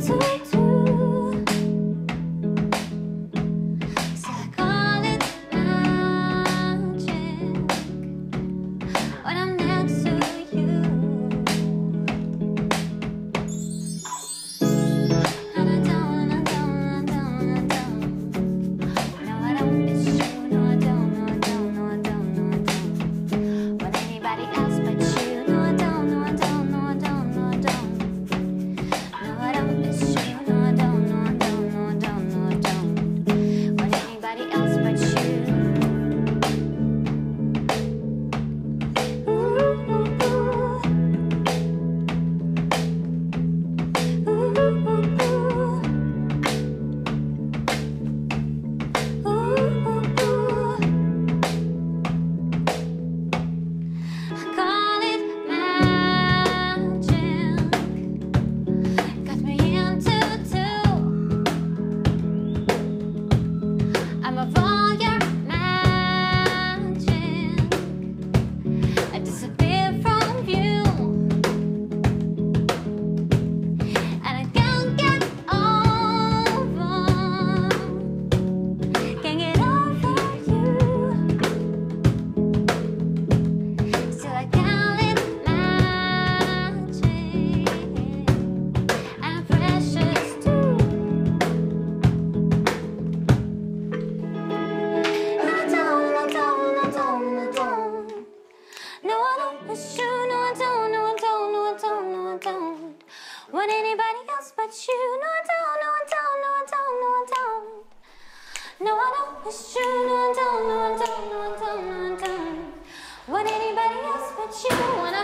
to wait else but you. No, I don't, no, I don't, no, I don't, no, I don't. No, I don't wish you. No, I don't, no, I don't, no, I don't, no, I don't. Want anybody else but you.